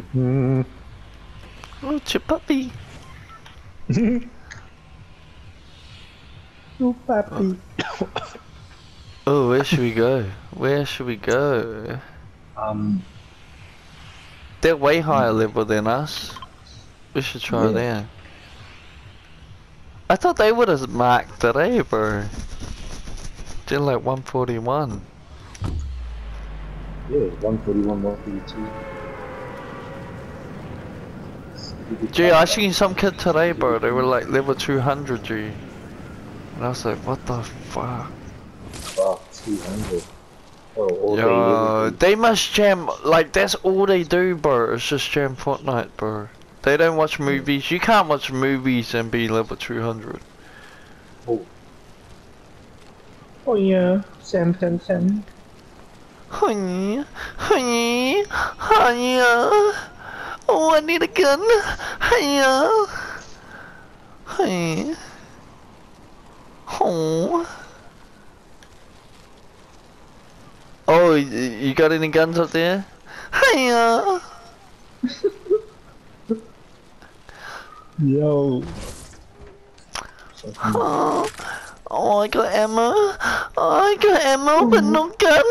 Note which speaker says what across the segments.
Speaker 1: Mm.
Speaker 2: Oh, it's your puppy.
Speaker 1: Oh, puppy.
Speaker 2: Oh, where should we go? Where should we go?
Speaker 1: Um,
Speaker 2: They're way higher level than us. We should try
Speaker 1: Yeah.
Speaker 2: there. I thought they would have marked it, eh, bro? They're like 141.
Speaker 1: yeah, 141, 142.
Speaker 2: Gee, I seen some kid today, bro. They were like level 200, G. And I was like, what the fuck?
Speaker 1: Oh, 200. Oh,
Speaker 2: Yo,
Speaker 1: every day.
Speaker 2: they must jam, like, that's all they do, bro. It's just jam Fortnite, bro. They don't watch movies. You can't watch movies and be level 200.
Speaker 1: Oh,
Speaker 3: Oh yeah, Sam Sam Sam.
Speaker 2: Honey, honey, honey, oh, I need a gun. Honey, honey, oh. Oh, you got any guns up there? Hiya!
Speaker 1: yo.
Speaker 2: Oh, oh, I got ammo. Oh, I got ammo, but no gun.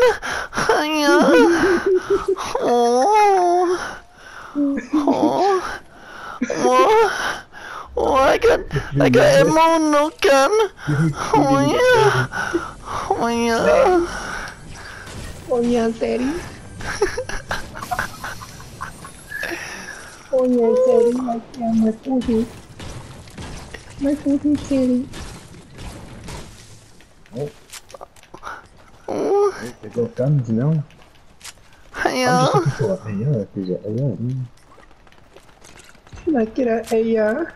Speaker 2: Hiya! Oh. Oh. Oh. Oh, I got, I got ammo, no gun. Oh yeah. Oh yeah.
Speaker 3: Oh yeah, Daddy. oh yeah, Daddy. Like yeah, my booty. My booty, Daddy.
Speaker 2: Oh, Oh.
Speaker 1: They got guns now. I'm just looking for an AR, because yeah, AR.
Speaker 3: Can I get a AR?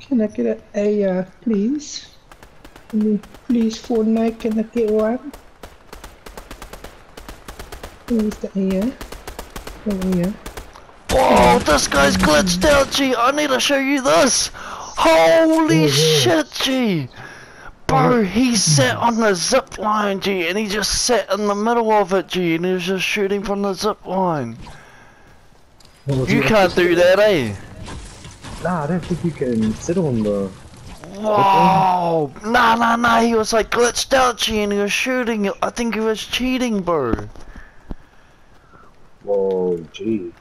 Speaker 3: Can I get a AR, please? Can you please Fortnite, can I get one? Please the AR. Oh yeah.
Speaker 2: Whoa, this guy's glitched out, G. I need to show you this. Holy oh, shit, G. Bro, he sat on the zip line, G, and he just sat in the middle of it, G, and he was just shooting from the zip line.
Speaker 1: Was
Speaker 2: You can't do that, eh?
Speaker 1: Nah, I don't think you can sit on the.
Speaker 2: Whoa! Nah, nah, nah, he was like glitched out, G, and he was shooting. I think he was cheating, bro.
Speaker 1: Whoa, gee.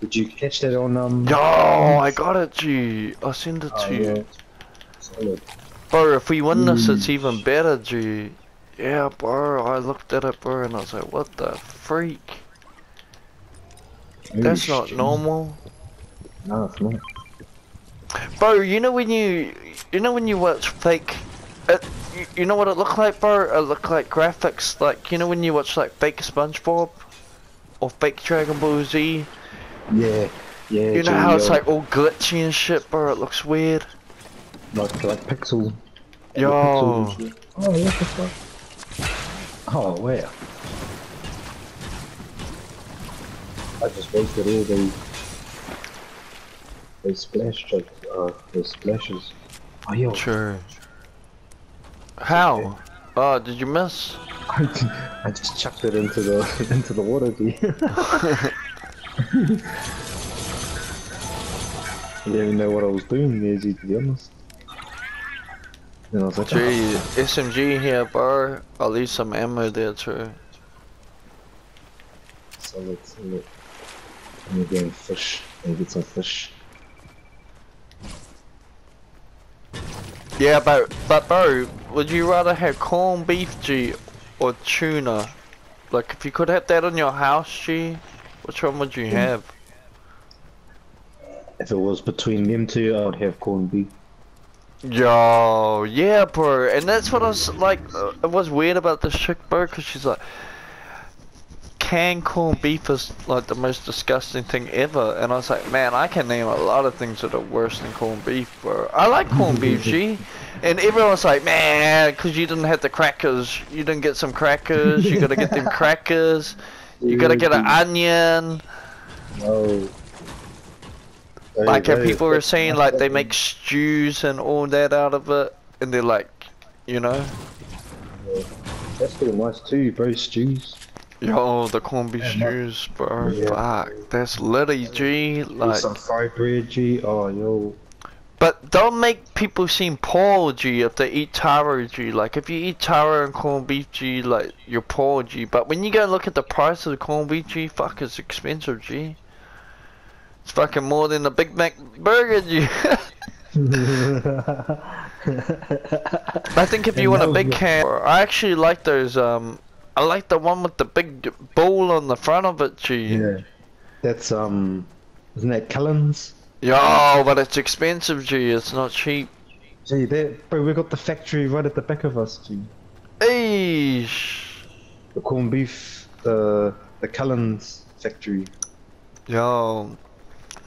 Speaker 1: Did you catch that on um?
Speaker 2: Yo, I got it, G. I'll send it
Speaker 1: Oh,
Speaker 2: to
Speaker 1: yeah.
Speaker 2: you.
Speaker 1: Solid.
Speaker 2: Bro, if we win this, it's even better, G. Yeah, bro, I looked at it, bro, and I was like, what the freak? That's not normal.
Speaker 1: Nah, it's not.
Speaker 2: Bro, you know when you, you know when you watch fake, it, you, know what it looked like, bro? It looked like graphics, like, you know when you watch like fake SpongeBob? Or fake Dragon Ball Z?
Speaker 1: Yeah, yeah.
Speaker 2: You know how it's like all glitchy and shit, bro? It looks weird.
Speaker 1: Like like pixel.
Speaker 2: Yo.
Speaker 1: pixel and shit.
Speaker 3: Oh, what the fuck?
Speaker 1: Oh wow. I just wasted all those those splash strikes, uh, those splashes. Oh yo,
Speaker 2: True. How? Oh, did you miss?
Speaker 1: I, I just chucked it into the into the water. Gee. I didn't even know what I was doing there, to be honest. And I was like,
Speaker 2: Gee,
Speaker 1: oh,
Speaker 2: SMG here, bro. I'll leave some ammo there too.
Speaker 1: solid, solid. Let me go and fish. Me get some fish.
Speaker 2: Yeah, but but bro, would you rather have corned beef, G, or tuna? Like, if you could have that in your house, G, which one would you mm. have?
Speaker 1: If it was between them two, I would have corned beef.
Speaker 2: Yo, yeah, bro, and that's what I was like. Uh, it was weird about this chick, bro, because she's like, canned corned beef is like the most disgusting thing ever, and I was like, man, I can name a lot of things that are worse than corned beef, bro. I like corned beef, G, and everyone was like, man, because you didn't have the crackers, you didn't get some crackers, you gotta get them crackers, you gotta get an onion.
Speaker 1: No.
Speaker 2: Like how people were saying, like they make stews and all that out of it, and they're like, you know.
Speaker 1: That's pretty nice too, bro. Stews.
Speaker 2: Yo, the corned beef
Speaker 1: Yeah,
Speaker 2: stews, bro.
Speaker 1: Yeah.
Speaker 2: Fuck, that's litty, G. Like,
Speaker 1: Some fried bread, G. Oh, yo.
Speaker 2: but don't make people seem poor, G, if they eat taro, G. Like, if you eat taro and corned beef, G, like, you're poor, G. But when you go and look at the price of the corned beef, G, fuck, it's expensive, G. It's fucking more than a Big Mac burger, G. I think if you want a big can, I actually like those. Um, I like the one with the big bowl on the front of it, G.
Speaker 1: yeah. That's, um, isn't that Cullen's?
Speaker 2: Yo, but it's expensive, G. It's not cheap.
Speaker 1: Gee, that, bro, we got the factory right at the back of us, G.
Speaker 2: Eesh.
Speaker 1: The corned beef, the, the Cullen's factory.
Speaker 2: Yo.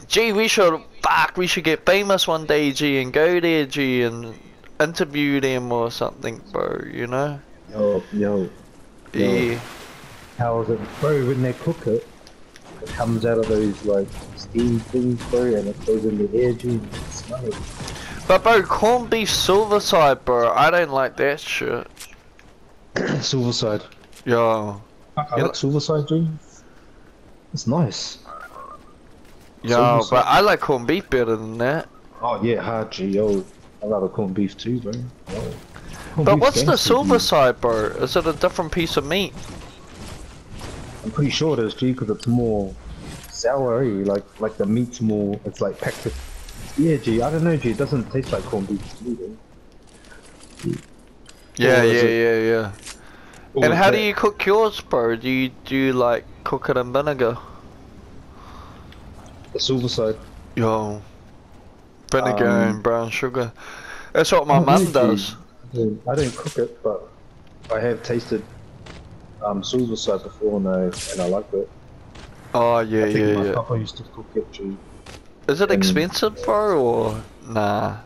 Speaker 2: G, we should fuck. We should get famous one day, G, and go there, G, and interview them or something, bro. You know?
Speaker 1: Yo, yo. Yeah.
Speaker 2: Yeah.
Speaker 1: How is it, bro, when they cook it, it comes out of those, like, steam things, bro, and it goes in the air, G, and you can.
Speaker 2: But bro, corned beef silver side, bro. I don't like that shit.
Speaker 1: Silverside.
Speaker 2: Yo.
Speaker 1: I, I
Speaker 2: Yeah.
Speaker 1: like Silverside, G. It's nice.
Speaker 2: Yo,
Speaker 1: Silverside.
Speaker 2: but I like corned beef better than that.
Speaker 1: Oh, yeah, hard, G, yo. I love a corned beef too, bro. Yo.
Speaker 2: But what's the
Speaker 1: gangster, G.
Speaker 2: silver side, bro? Is it a different piece of meat?
Speaker 1: I'm pretty sure it is, G, because it's more sour, eh? Like, like the meat's more, it's like packed with... Yeah, G, I don't know, G, it doesn't taste like corned beef to me, though.
Speaker 2: Yeah,
Speaker 1: Or
Speaker 2: yeah,
Speaker 1: it-
Speaker 2: yeah, yeah.
Speaker 1: Or
Speaker 2: And
Speaker 1: is
Speaker 2: how do you cook yours, bro? Do you do you like cook it in vinegar?
Speaker 1: The Silverside.
Speaker 2: Yo, vinegar
Speaker 1: Um,
Speaker 2: and brown sugar. That's what my
Speaker 1: Not
Speaker 2: mum does.
Speaker 1: I don't- I don't cook it, but I have tasted um, Silverside before and I, and I like it.
Speaker 2: Oh yeah,
Speaker 1: I think
Speaker 2: yeah,
Speaker 1: my
Speaker 2: yeah.
Speaker 1: papa used to cook it, G.
Speaker 2: Is it
Speaker 1: and-
Speaker 2: expensive, bro, or nah?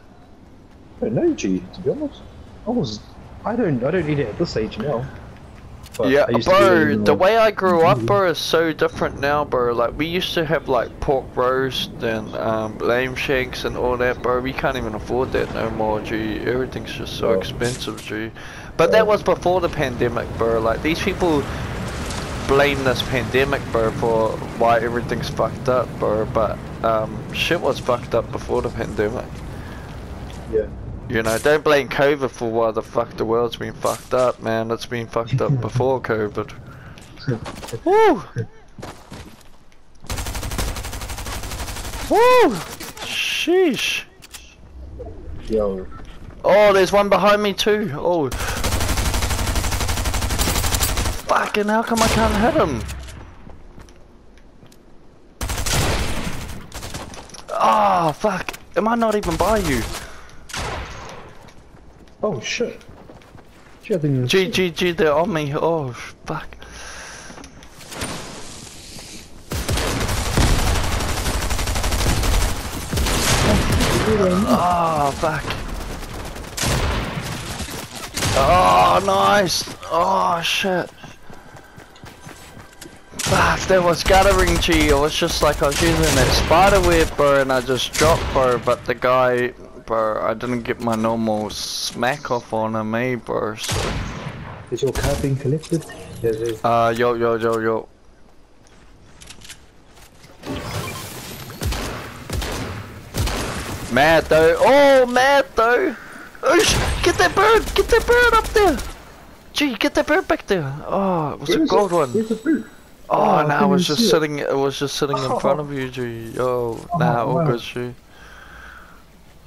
Speaker 1: I don't know, G, to be honest. I was... I don't, I don't eat it at this age now. But
Speaker 2: Yeah,
Speaker 1: I used to eat it
Speaker 2: bro. The way I grew up, bro, is so different now, bro. Like we used to have like pork roast and um, lamb shanks and all that, bro. We can't even afford that no more, G. Everything's just so
Speaker 1: Oh.
Speaker 2: expensive, G. But that was before the pandemic, bro. Like these people blame this pandemic, bro, for why everything's fucked up, bro. But um, shit was fucked up before the pandemic.
Speaker 1: Yeah.
Speaker 2: You know, don't blame COVID for why the fuck the world's been fucked up, man. It's been fucked up before COVID. Woo! Woo! Sheesh.
Speaker 1: Yo.
Speaker 2: Oh, there's one behind me too. Oh. Fucking how come I can't hit him? Oh, fuck. Am I not even by you?
Speaker 1: Oh, shit. Gee, I didn't even
Speaker 2: G, G, G, they're on me. Oh, fuck. Oh, ah, fuck. Oh, nice. Oh, shit. Fuck, that was guttering G. It was just like I was using that spider web, bro, and I just dropped, bro. But the guy, bro, I didn't get my normal smack off on him, eh, bro. So.
Speaker 1: Is your card being collected? Yes, it is.
Speaker 2: Uh, yo, yo, yo, yo. Mad though. Oh, mad though. Oosh, get that bird. Get that bird up there. Gee, get that bird back there. Oh, it was
Speaker 1: Where
Speaker 2: a gold
Speaker 1: it?
Speaker 2: one.
Speaker 1: Where's the fruit?
Speaker 2: Oh,
Speaker 1: Oh, I
Speaker 2: no, it was just sitting. It was just sitting in front of you, G. Yo, nah, all
Speaker 1: wow.
Speaker 2: good, G.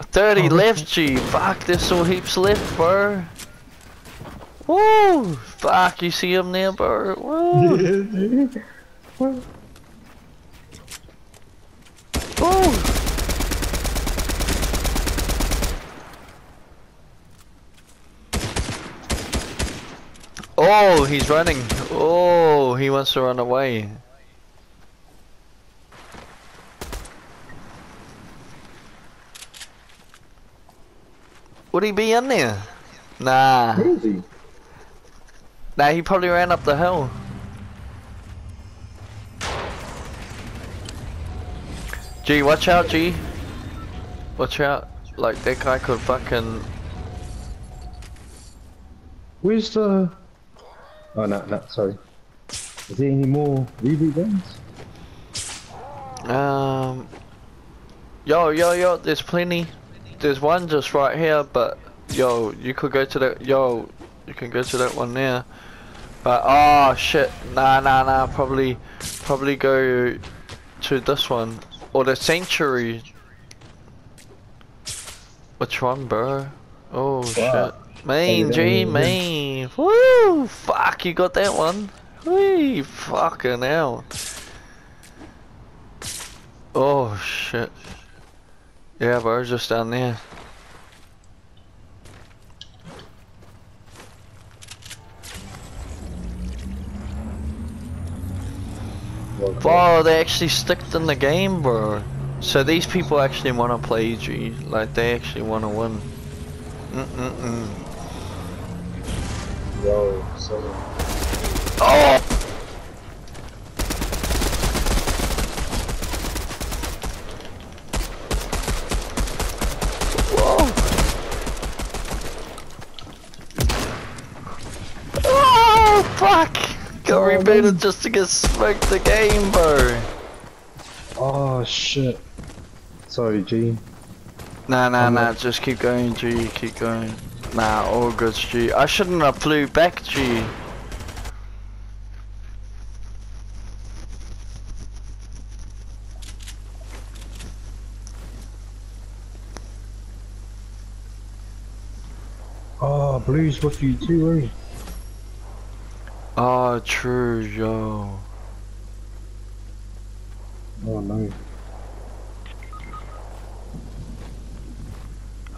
Speaker 2: 30
Speaker 1: Oh,
Speaker 2: left, G. Fuck, there's still heaps left, bro. Woo! Fuck, you see him there, bro? Woo! Woo! Oh, he's running. Oh, he wants to run away. Would he be in there? Nah.
Speaker 1: where is he?
Speaker 2: Nah, he probably ran up the hill. G, watch out, G. Watch out. Like, that guy could fucking...
Speaker 1: Where's the... Oh, no, no, sorry. Is there any more reboot games?
Speaker 2: Um, yo, yo, yo, there's plenty. There's one just right here, but yo, you could go to that. Yo, you can go to that one there. But oh shit, nah, nah, nah. Probably, probably go to this one or the sanctuary. Which one, bro? Oh shit, main G, main. Woo! Fuck, you got that one. Wee, fucking hell. Oh shit. Yeah, bro, just down there. Wow, they actually sticked in the game, bro. So these people actually want to play G, like they actually want to win. Mm mm mm.
Speaker 1: Yo, so
Speaker 2: Oh! Whoa! Oh fuck! Just to get smoked the game, bro.
Speaker 1: Oh shit. Sorry, G.
Speaker 2: Nah, nah,
Speaker 1: I'm
Speaker 2: nah.
Speaker 1: not-
Speaker 2: Just keep going, G. Keep going. Nah, all good, G. I shouldn't have flew back, G.
Speaker 1: Oh, Blue's What with you too, eh?
Speaker 2: Oh, true, yo.
Speaker 1: Oh no.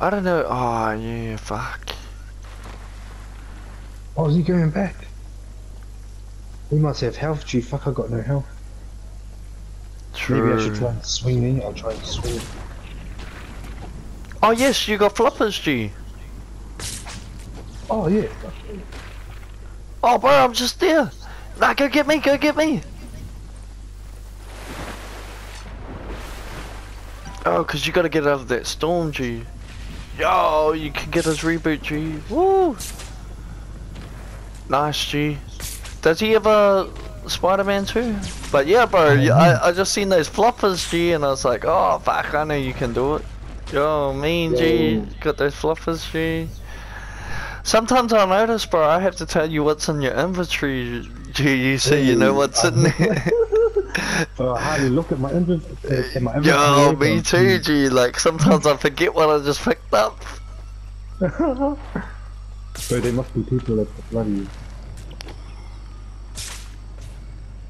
Speaker 2: I don't know. Oh, yeah, fuck.
Speaker 1: Oh, is he going back? He must have health, gee, Fuck, I got no health.
Speaker 2: True.
Speaker 1: Maybe I should try and swing in. I'll try and swing.
Speaker 2: Oh, yes, you got floppers, G.
Speaker 1: Oh yeah.
Speaker 2: Oh, bro, I'm just there. Nah, go get me, go get me. Oh, because you got to get out of that storm, G. Yo, you can get his reboot, G. Woo. Nice, G. Does he have a Spider-Man too? But yeah, bro, I I just seen those floppers, G, and I was like, oh, fuck, I know you can do it. Yo, mean, G. Got those floppers, G. Sometimes I notice, bro, I have to tell you what's in your inventory, G, you so you know what's in there.
Speaker 1: Uh, I you look at my inventory? Uh, my
Speaker 2: Yo, me too, G. Like, sometimes I forget what I just picked up.
Speaker 1: Bro, there must be people that bloody.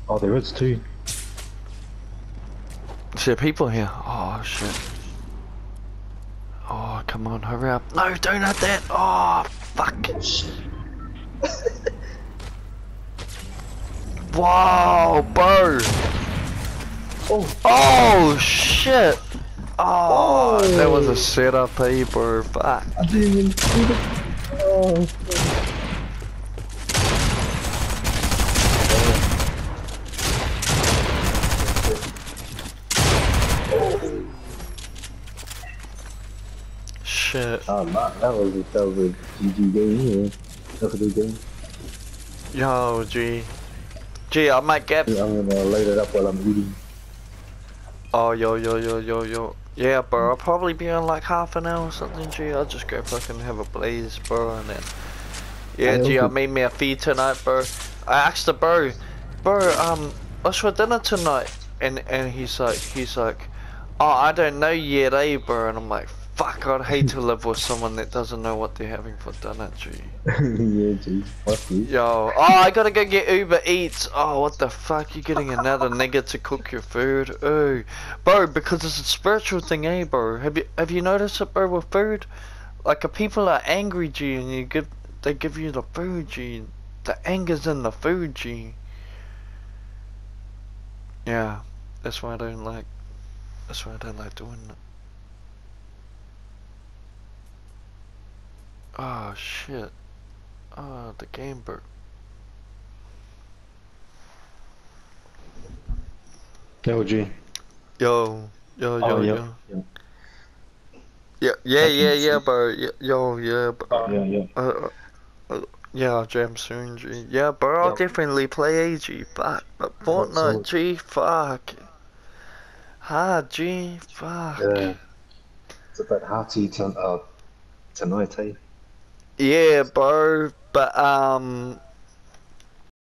Speaker 1: Oh, there is too.
Speaker 2: Is there people here? Oh, shit. Oh, come on, hurry up. No, don't have that. Oh, fuck. Wow, bird.
Speaker 1: Oh,
Speaker 2: Oh, shit. Oh,
Speaker 1: Oh.
Speaker 2: that was a setup, eh, bro. Fuck.
Speaker 1: I didn't even see the. Oh. Oh, man, that was a, that was a GG game. Yeah. That was a good game.
Speaker 2: Yo, G. G, I might get.
Speaker 1: Yeah, I'm gonna light it up while I'm eating.
Speaker 2: Oh, yo, yo, yo, yo, yo. Yeah, bro, I'll probably be on like half an hour or something, G. I'll just go fucking have a blaze, bro, and then. Yeah,
Speaker 1: Yeah,
Speaker 2: G, I made me a feed tonight, bro. I asked the bro, bro, um, what's for dinner tonight? And and he's like, he's like, oh, I don't know yet, eh, bro. And I'm like, fuck, I'd hate to live with someone that doesn't know what they're having for dinner, G.
Speaker 1: yeah, G. Fuck you.
Speaker 2: Yo, oh, I gotta go get Uber Eats. Oh, what the fuck? you're getting another nigga to cook your food? Oh, bro, because it's a spiritual thing, eh, bro? Have you have you noticed it, bro, with food? Like, if people are angry, G, and you give they give you the food, G. The anger's in the food, G. Yeah, that's why I don't like. That's why I don't like doing it. Oh shit. Oh, the game broke.
Speaker 1: Yo, G.
Speaker 2: Yo, yo, yo,
Speaker 1: Oh,
Speaker 2: yo.
Speaker 1: yeah. yeah.
Speaker 2: Yeah, yeah, yeah, yeah, bro. Yo, yeah, bro.
Speaker 1: Oh, yeah, yeah.
Speaker 2: Uh, uh, Yeah, I'll jam soon, G. Yeah, bro, I'll
Speaker 1: Yep.
Speaker 2: definitely play AG. Fuck, but Fortnite, G. Fuck. Hard, G. Fuck.
Speaker 1: Yeah. It's a bit hearty to, uh, tonight, eh?
Speaker 2: Yeah, bro. But um,